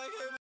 like him.